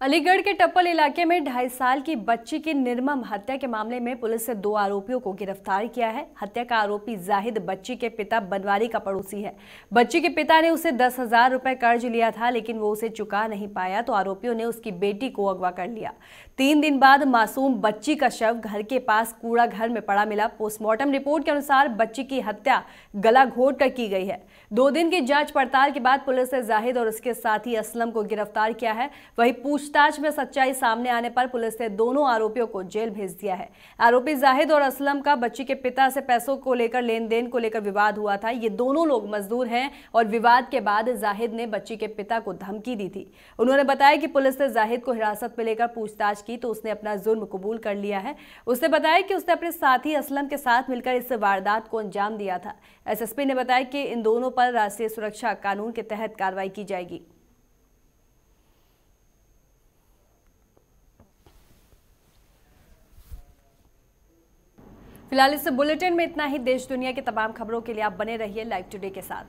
अलीगढ़ के टप्पल इलाके में ढाई साल की बच्ची की निर्मम हत्या के मामले में पुलिस ने दो आरोपियों को गिरफ़्तार किया है। हत्या का आरोपी जाहिद बच्ची के पिता बनवारी का पड़ोसी है। बच्ची के पिता ने उसे दस हज़ार रुपए कर्ज लिया था, लेकिन वो उसे चुका नहीं पाया तो आरोपियों ने उसकी बेटी को अगवा कर लिया। तीन दिन बाद मासूम बच्ची का शव घर के पास कूड़ा घर में पड़ा मिला। पोस्टमार्टम रिपोर्ट के अनुसार बच्ची की हत्या गला घोट कर की गई है। दो दिन की जाँच पड़ताल के बाद पुलिस ने जाहिद और उसके साथी असलम को गिरफ़्तार किया है। वही पूछ पूछताछ में सच्चाई सामने आने पर पुलिस ने दोनों आरोपियों को जेल भेज दिया है। आरोपी जाहिद और असलम का बच्ची के पिता से पैसों को लेकर लेन देन को लेकर विवाद हुआ था। ये दोनों लोग मजदूर हैं और विवाद के बाद जाहिद ने बच्ची के पिता को धमकी दी थी। उन्होंने बताया कि पुलिस ने जाहिद को हिरासत में लेकर पूछताछ की तो उसने अपना जुर्म कबूल कर लिया है। उसने बताया कि उसने अपने साथी असलम के साथ मिलकर इस वारदात को अंजाम दिया था। एसएसपी ने बताया कि इन दोनों पर राष्ट्रीय सुरक्षा कानून के तहत कार्रवाई की जाएगी। फ़िलहाल इस बुलेटिन में इतना ही। देश दुनिया की तमाम खबरों के लिए आप बने रहिए लाइव टुडे के साथ।